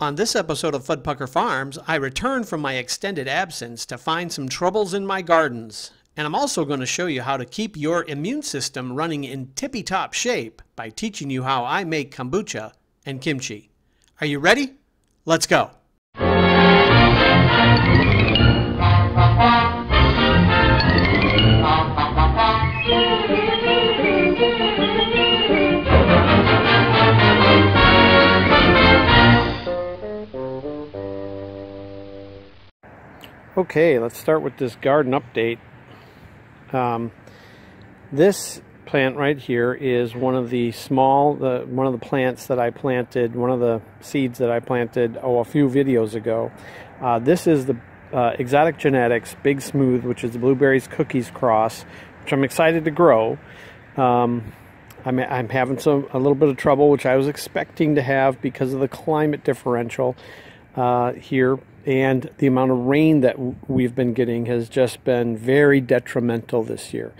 On this episode of Phudpucker Pharms, I return from my extended absence to find some troubles in my gardens. And I'm also going to show you how to keep your immune system running in tippy top shape by teaching you how I make kombucha and kimchi. Are you ready? Let's go. Okay, let's start with this garden update. Um, this plant right here is one of the small, the one of the plants that I planted, one of the seeds that I planted oh a few videos ago. Uh, this is the uh, Exotic Genetics Big Smooth, which is the blueberries cookies cross, which I'm excited to grow. Um, I'm, I'm having some a little bit of trouble, which I was expecting to have because of the climate differential uh, here and the amount of rain that we've been getting has just been very detrimental this year.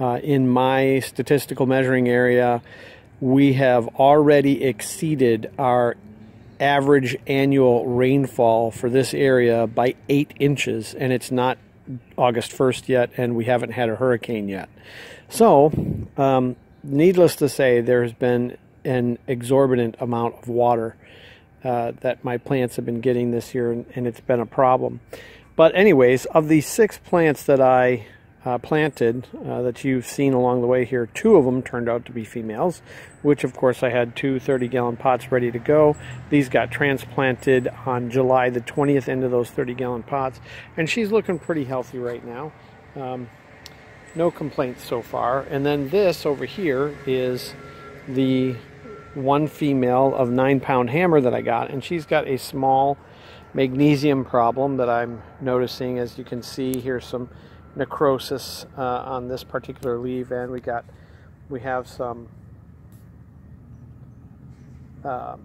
Uh, in my statistical measuring area, we have already exceeded our average annual rainfall for this area by eight inches, and it's not August 1st yet, and we haven't had a hurricane yet. So, um, needless to say, there has been an exorbitant amount of water uh, that my plants have been getting this year, and, and, it's been a problem. But anyways, of these six plants that I uh, planted uh, that you've seen along the way here, two of them turned out to be females, which of course I had two 30-gallon pots ready to go. These got transplanted on July the 20th into those 30-gallon pots, and she's looking pretty healthy right now. Um, no complaints so far. And then this over here is the one female of nine pound hammer that I got, and she's got a small magnesium problem that I'm noticing. As you can see, here's some necrosis uh, on this particular leaf, and we got we have some uh,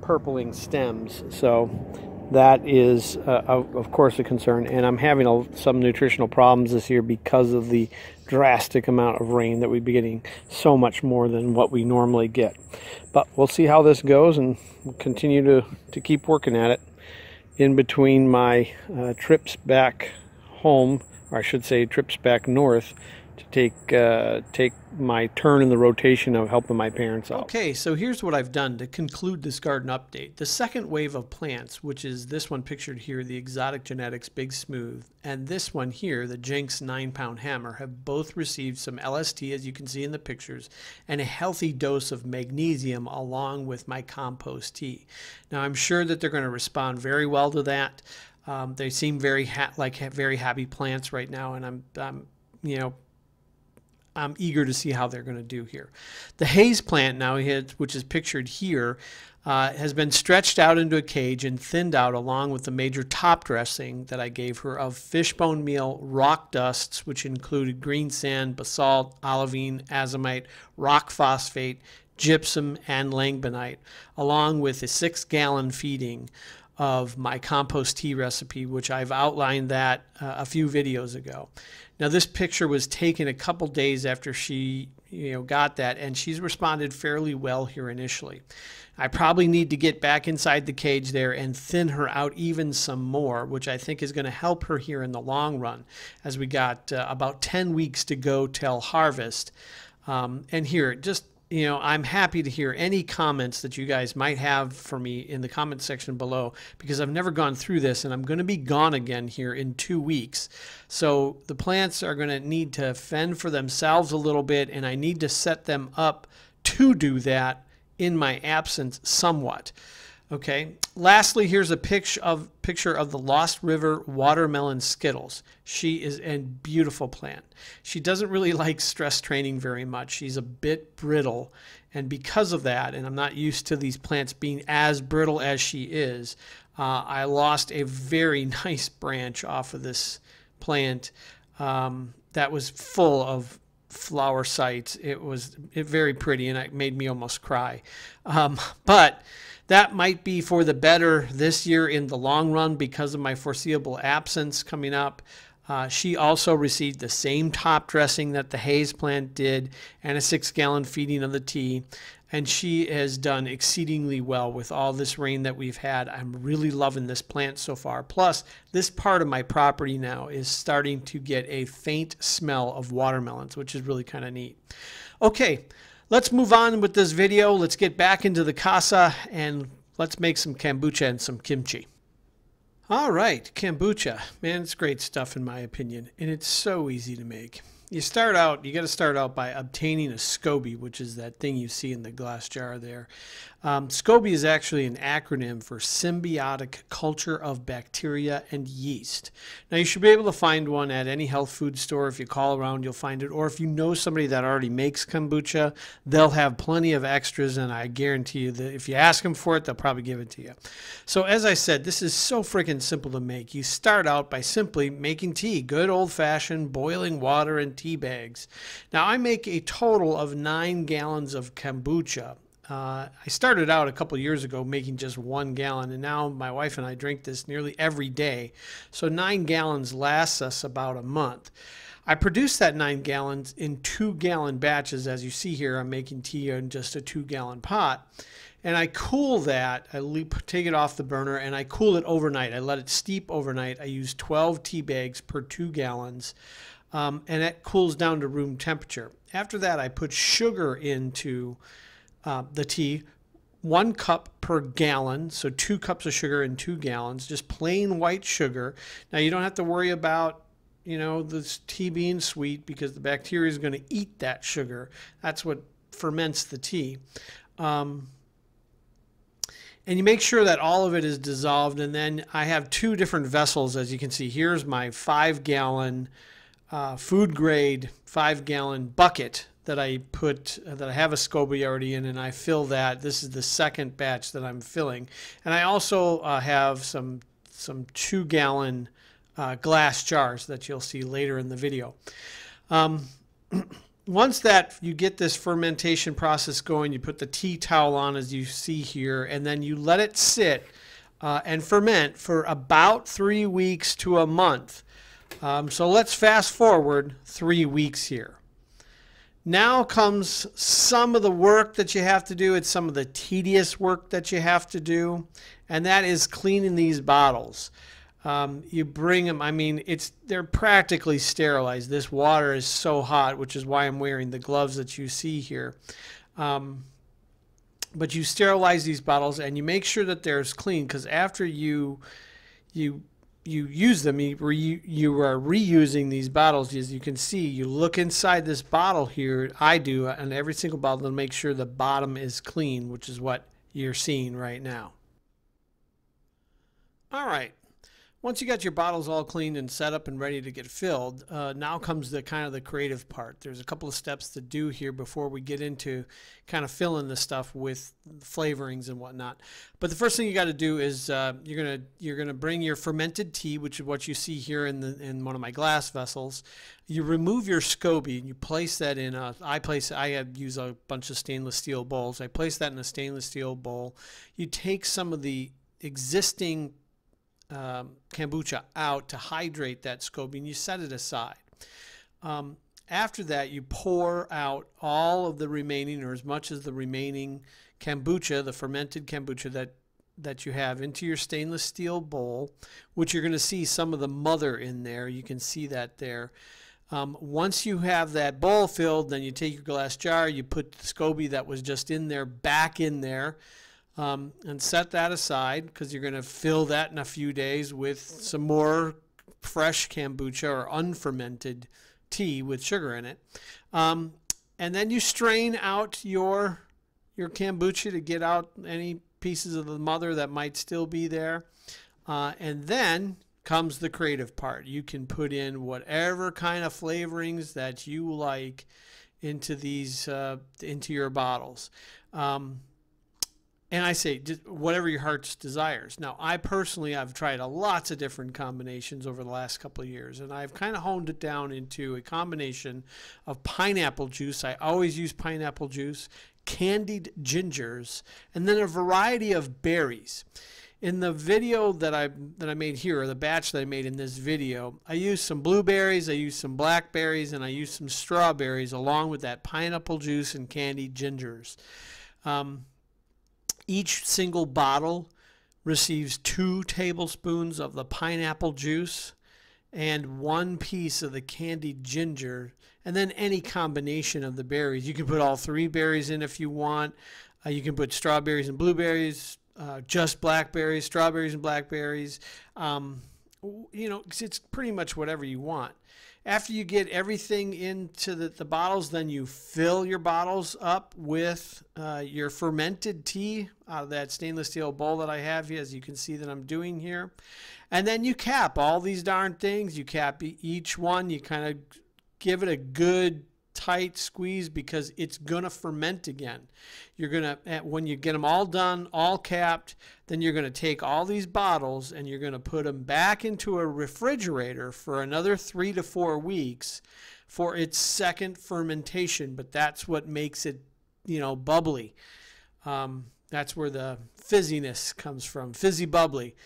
purpling stems. So that is, uh, of course, a concern. And I'm having a, some nutritional problems this year because of the drastic amount of rain that we've been getting, so much more than what we normally get. But we'll see how this goes and continue to, to keep working at it in between my uh, trips back home, or I should say, trips back north to take uh, take my turn in the rotation of helping my parents out. Okay, so here's what I've done to conclude this garden update. The second wave of plants, which is this one pictured here, the Exotic Genetics Big Smooth, and this one here, the Jenks 9-pound hammer, have both received some LST, as you can see in the pictures, and a healthy dose of magnesium along with my compost tea. Now, I'm sure that they're going to respond very well to that. Um, they seem very like very happy plants right now, and I'm, I'm you know I'm eager to see how they're going to do here. The Hayes plant now, which is pictured here, uh, has been stretched out into a cage and thinned out along with the major top dressing that I gave her of fishbone meal rock dusts, which included green sand, basalt, olivine, azomite, rock phosphate, gypsum, and langbeinite, along with a six gallon feeding of my compost tea recipe, which I've outlined that uh, a few videos ago. Now, this picture was taken a couple days after she you know, got that, and she's responded fairly well here initially. I probably need to get back inside the cage there and thin her out even some more, which I think is going to help her here in the long run, as we got uh, about 10 weeks to go till harvest. Um, and here, just you know, I'm happy to hear any comments that you guys might have for me in the comment section below because I've never gone through this and I'm going to be gone again here in two weeks. So the plants are going to need to fend for themselves a little bit and I need to set them up to do that in my absence somewhat. Okay. Lastly, here's a picture of picture of the Lost River watermelon skittles. She is a beautiful plant. She doesn't really like stress training very much. She's a bit brittle, and because of that, and I'm not used to these plants being as brittle as she is, uh, I lost a very nice branch off of this plant um, that was full of flower sites. It was very pretty, and it made me almost cry. Um, but that might be for the better this year in the long run because of my foreseeable absence coming up. Uh, she also received the same top dressing that the Hays plant did and a six gallon feeding of the tea. And she has done exceedingly well with all this rain that we've had. I'm really loving this plant so far. Plus, this part of my property now is starting to get a faint smell of watermelons, which is really kind of neat. Okay, let's move on with this video. Let's get back into the casa and let's make some kombucha and some kimchi. All right, kombucha. Man, it's great stuff in my opinion, and it's so easy to make you start out, you got to start out by obtaining a SCOBY, which is that thing you see in the glass jar there. Um, SCOBY is actually an acronym for Symbiotic Culture of Bacteria and Yeast. Now, you should be able to find one at any health food store. If you call around, you'll find it. Or if you know somebody that already makes kombucha, they'll have plenty of extras, and I guarantee you that if you ask them for it, they'll probably give it to you. So, as I said, this is so freaking simple to make. You start out by simply making tea, good old fashioned boiling water and tea bags. Now, I make a total of nine gallons of kombucha. Uh, I started out a couple years ago making just one gallon, and now my wife and I drink this nearly every day. So nine gallons lasts us about a month. I produce that nine gallons in two gallon batches. As you see here, I'm making tea in just a two gallon pot. And I cool that, I take it off the burner and I cool it overnight. I let it steep overnight. I use 12 tea bags per two gallons um, and it cools down to room temperature. After that, I put sugar into uh, the tea, one cup per gallon, so two cups of sugar in two gallons, just plain white sugar. Now you don't have to worry about you know this tea being sweet because the bacteria is going to eat that sugar. That's what ferments the tea. Um, and you make sure that all of it is dissolved. And then I have two different vessels, as you can see. Here's my five gallon uh, food grade five gallon bucket that I put uh, that I have a SCOBY already in, and I fill that. This is the second batch that I'm filling, and I also uh, have some some two gallon uh, glass jars that you'll see later in the video. Um, once that you get this fermentation process going, you put the tea towel on as you see here, and then you let it sit uh, and ferment for about three weeks to a month. Um, so let's fast forward three weeks here. Now comes some of the work that you have to do. It's some of the tedious work that you have to do, and that is cleaning these bottles. Um, you bring them, I mean, it's they're practically sterilized. This water is so hot, which is why I'm wearing the gloves that you see here. Um, but you sterilize these bottles and you make sure that they're as clean because after you you you use them, you, re, you are reusing these bottles. As you can see, you look inside this bottle here. I do on every single bottle to make sure the bottom is clean, which is what you're seeing right now. All right once you got your bottles all cleaned and set up and ready to get filled, uh, now comes the kind of the creative part. There's a couple of steps to do here before we get into kind of filling the stuff with flavorings and whatnot. But the first thing you got to do is uh, you're gonna you're gonna bring your fermented tea, which is what you see here in the in one of my glass vessels. You remove your SCOBY and you place that in a. I place I use a bunch of stainless steel bowls. I place that in a stainless steel bowl. You take some of the existing um, kombucha out to hydrate that SCOBY and you set it aside. Um, after that, you pour out all of the remaining, or as much as the remaining kombucha, the fermented kombucha that that you have into your stainless steel bowl, which you're going to see some of the mother in there. You can see that there. Um, once you have that bowl filled, then you take your glass jar, you put the SCOBY that was just in there back in there um, and set that aside because you're going to fill that in a few days with some more fresh kombucha or unfermented tea with sugar in it. Um, and then you strain out your your kombucha to get out any pieces of the mother that might still be there. Uh, and then comes the creative part. You can put in whatever kind of flavorings that you like into these uh, into your bottles. Um, and I say whatever your heart's desires. Now, I personally, I've tried a lots of different combinations over the last couple of years, and I've kind of honed it down into a combination of pineapple juice. I always use pineapple juice, candied gingers, and then a variety of berries. in the video that I that I made here, or the batch that I made in this video, I used some blueberries, I used some blackberries, and I used some strawberries along with that pineapple juice and candied gingers. Um, each single bottle receives two tablespoons of the pineapple juice and one piece of the candied ginger, and then any combination of the berries. You can put all three berries in if you want. Uh, you can put strawberries and blueberries, uh, just blackberries, strawberries and blackberries. Um, you know, it's pretty much whatever you want. After you get everything into the, the bottles, then you fill your bottles up with uh, your fermented tea out of that stainless steel bowl that I have here, as you can see that I'm doing here. And then you cap all these darn things. You cap each one. You kind of give it a good tight squeeze because it's going to ferment again. You're going to, when you get them all done, all capped, then you're going to take all these bottles and you're going to put them back into a refrigerator for another three to four weeks for its second fermentation. But that's what makes it, you know, bubbly. Um, that's where the fizziness comes from, fizzy bubbly.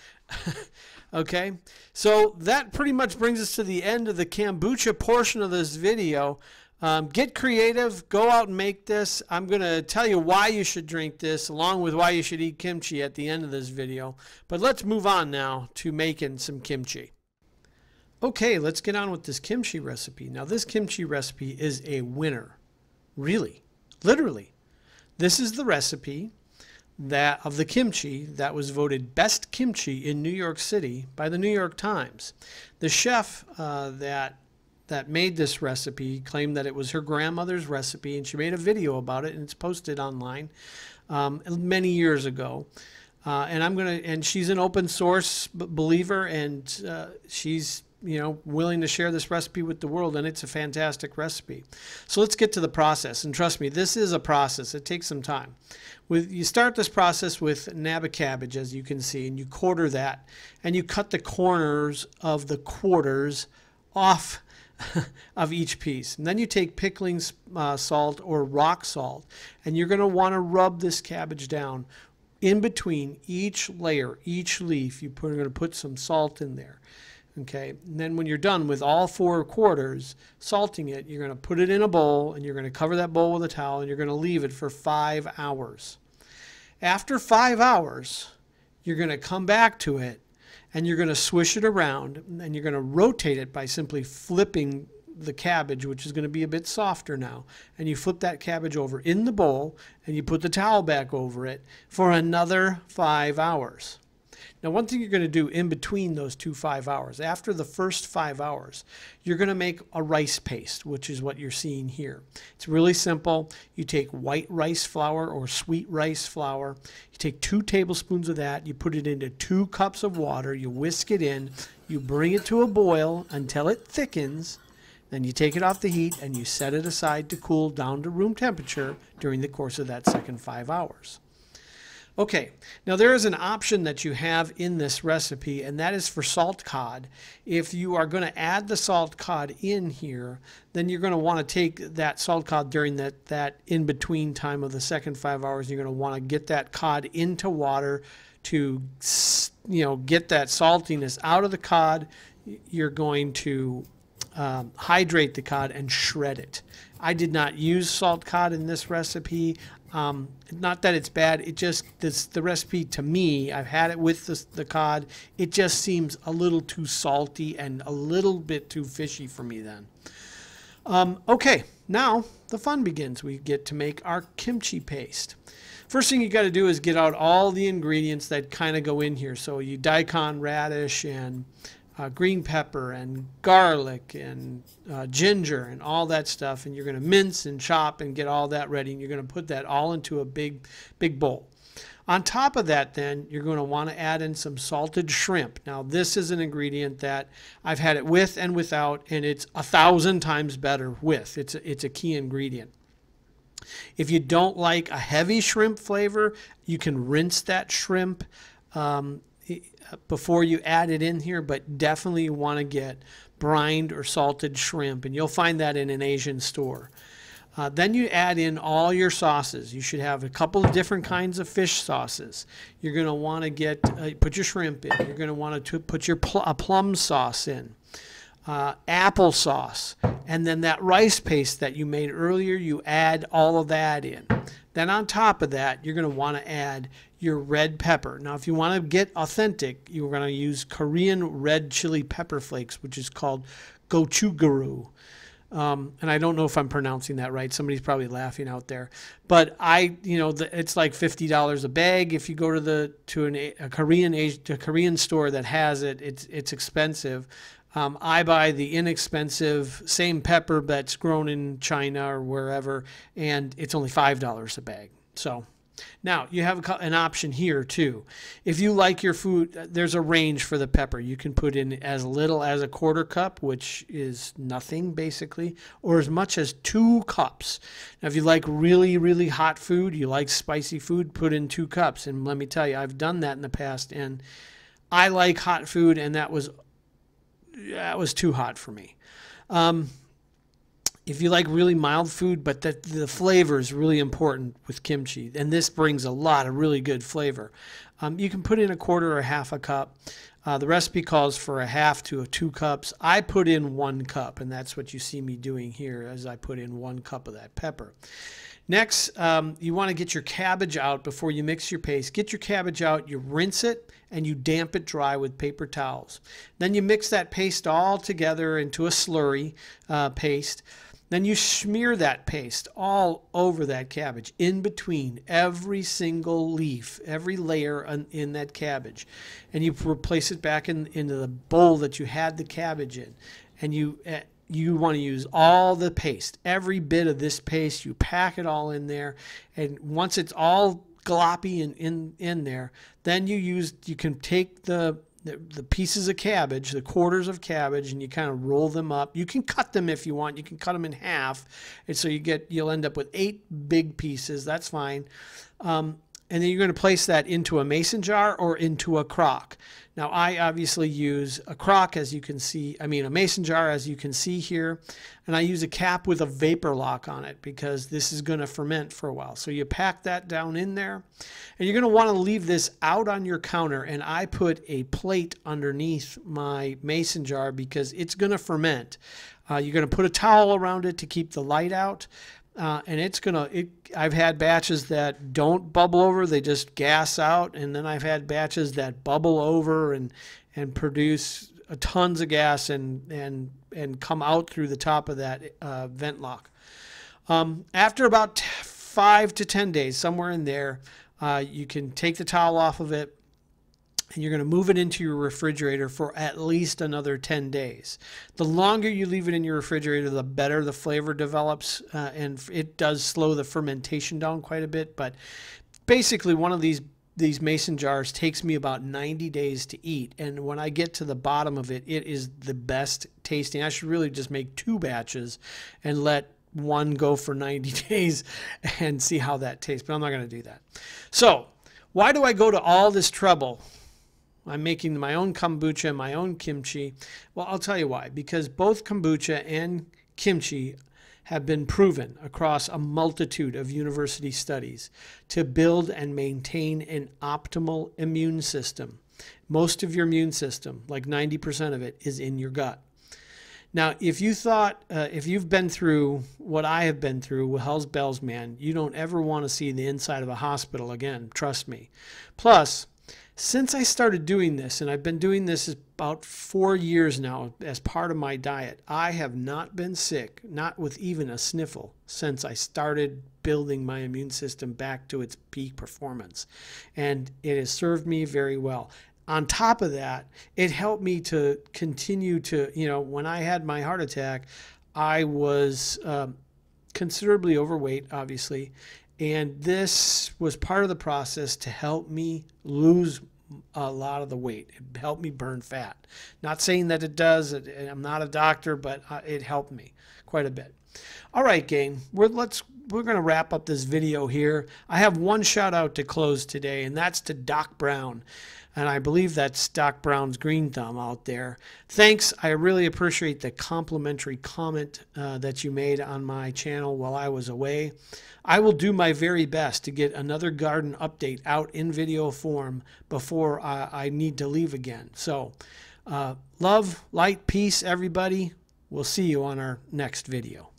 okay, so that pretty much brings us to the end of the kombucha portion of this video. Um, get creative. Go out and make this. I'm going to tell you why you should drink this, along with why you should eat kimchi at the end of this video. But let's move on now to making some kimchi. Okay, let's get on with this kimchi recipe. Now, this kimchi recipe is a winner. Really, literally. This is the recipe that of the kimchi that was voted best kimchi in New York City by the New York Times. The chef uh, that that made this recipe claimed that it was her grandmother's recipe, and she made a video about it, and it's posted online um, many years ago. Uh, and I'm gonna, and she's an open source believer, and uh, she's you know willing to share this recipe with the world, and it's a fantastic recipe. So let's get to the process, and trust me, this is a process. It takes some time. With you start this process with nab cabbage, as you can see, and you quarter that, and you cut the corners of the quarters off of each piece. And then you take pickling uh, salt or rock salt, and you're going to want to rub this cabbage down in between each layer, each leaf. You're going to put some salt in there. Okay, and then when you're done with all four quarters, salting it, you're going to put it in a bowl and you're going to cover that bowl with a towel and you're going to leave it for five hours. After five hours, you're going to come back to it and you're going to swish it around and you're going to rotate it by simply flipping the cabbage, which is going to be a bit softer now. And you flip that cabbage over in the bowl and you put the towel back over it for another five hours. Now, one thing you're going to do in between those two five hours, after the first five hours, you're going to make a rice paste, which is what you're seeing here. It's really simple. You take white rice flour or sweet rice flour. You take two tablespoons of that. You put it into two cups of water. You whisk it in. You bring it to a boil until it thickens. Then you take it off the heat and you set it aside to cool down to room temperature during the course of that second five hours. Okay, now there is an option that you have in this recipe, and that is for salt cod. If you are going to add the salt cod in here, then you're going to want to take that salt cod during that, that in-between time of the second five hours. You're going to want to get that cod into water to you know get that saltiness out of the cod. You're going to um, hydrate the cod and shred it. I did not use salt cod in this recipe. Um, not that it's bad. It just this the recipe to me. I've had it with the, the cod. It just seems a little too salty and a little bit too fishy for me. Then, um, okay. Now the fun begins. We get to make our kimchi paste. First thing you got to do is get out all the ingredients that kind of go in here. So you daikon radish and uh, green pepper and garlic and uh, ginger and all that stuff and you're going to mince and chop and get all that ready and you're going to put that all into a big big bowl. On top of that then you're going to want to add in some salted shrimp. Now this is an ingredient that i've had it with and without and it's a thousand times better with. It's a, it's a key ingredient. If you don't like a heavy shrimp flavor you can rinse that shrimp um, before you add it in here, but definitely you want to get brined or salted shrimp, and you'll find that in an Asian store. Uh, then you add in all your sauces. You should have a couple of different kinds of fish sauces. You're going to want to get uh, put your shrimp in. You're going to want to put your pl a plum sauce in, uh, apple sauce, and then that rice paste that you made earlier. You add all of that in. Then on top of that, you're going to want to add your red pepper. Now, if you want to get authentic, you're going to use Korean red chili pepper flakes, which is called gochugaru. Um, and I don't know if I'm pronouncing that right. Somebody's probably laughing out there. But I, you know, the, it's like fifty dollars a bag. If you go to the to an, a Korean a Korean store that has it, it's it's expensive. Um, I buy the inexpensive same pepper that's grown in China or wherever, and it's only five dollars a bag. So now, you have an option here too. If you like your food, there's a range for the pepper. You can put in as little as a quarter cup, which is nothing basically, or as much as two cups. Now, if you like really, really hot food, you like spicy food, put in two cups. And let me tell you, I've done that in the past, and I like hot food, and that was that was too hot for me. Um, if you like really mild food, but that the flavor is really important with kimchi, and this brings a lot of really good flavor. Um, you can put in a quarter or half a cup. Uh, the recipe calls for a half to a two cups. I put in one cup, and that's what you see me doing here as I put in one cup of that pepper. Next, um, you want to get your cabbage out before you mix your paste. Get your cabbage out, you rinse it, and you damp it dry with paper towels. Then you mix that paste all together into a slurry uh, paste. Then you smear that paste all over that cabbage, in between every single leaf, every layer in that cabbage. And you replace it back in, into the bowl that you had the cabbage in. And you, eh, you want to use all the paste, every bit of this paste, you pack it all in there. And once it's all gloppy and in, in there, then you use, you can take the the, the pieces of cabbage, the quarters of cabbage, and you kind of roll them up. You can cut them if you want. You can cut them in half, and so you get you'll end up with eight big pieces. That's fine. Um, and then you're going to place that into a mason jar or into a crock. Now I obviously use a crock as you can see, I mean a mason jar as you can see here, and I use a cap with a vapor lock on it because this is going to ferment for a while. So you pack that down in there and you're going to want to leave this out on your counter and I put a plate underneath my mason jar because it's going to ferment. Uh, you're going to put a towel around it to keep the light out uh, and it's gonna. It, I've had batches that don't bubble over; they just gas out, and then I've had batches that bubble over and and produce tons of gas and and and come out through the top of that uh, vent lock. Um, after about five to ten days, somewhere in there, uh, you can take the towel off of it, and you're going to move it into your refrigerator for at least another 10 days. The longer you leave it in your refrigerator, the better the flavor develops, uh, and it does slow the fermentation down quite a bit. But basically, one of these these mason jars takes me about 90 days to eat, and when I get to the bottom of it, it is the best tasting. I should really just make two batches and let one go for 90 days and see how that tastes, but I'm not going to do that. So, why do I go to all this trouble I'm making my own kombucha, my own kimchi. Well, I'll tell you why. Because both kombucha and kimchi have been proven across a multitude of university studies to build and maintain an optimal immune system. Most of your immune system, like 90% of it, is in your gut. Now, if you thought, uh, if you've been through what I have been through with Hell's Bells, man, you don't ever want to see the inside of a hospital again. Trust me. Plus, since I started doing this, and I've been doing this about four years now as part of my diet, I have not been sick, not with even a sniffle, since I started building my immune system back to its peak performance. And it has served me very well. On top of that, it helped me to continue to, you know, when I had my heart attack, I was um, considerably overweight, obviously, and this was part of the process to help me lose a lot of the weight. It helped me burn fat. Not saying that it does. I'm not a doctor, but uh, it helped me quite a bit. All right, gang. We're let's we're going to wrap up this video here. I have one shout out to close today, and that's to Doc Brown. And I believe that's Doc Brown's Green Thumb out there. Thanks. I really appreciate the complimentary comment uh, that you made on my channel while I was away. I will do my very best to get another garden update out in video form before I, I need to leave again. So, uh, love, light, peace, everybody. We'll see you on our next video.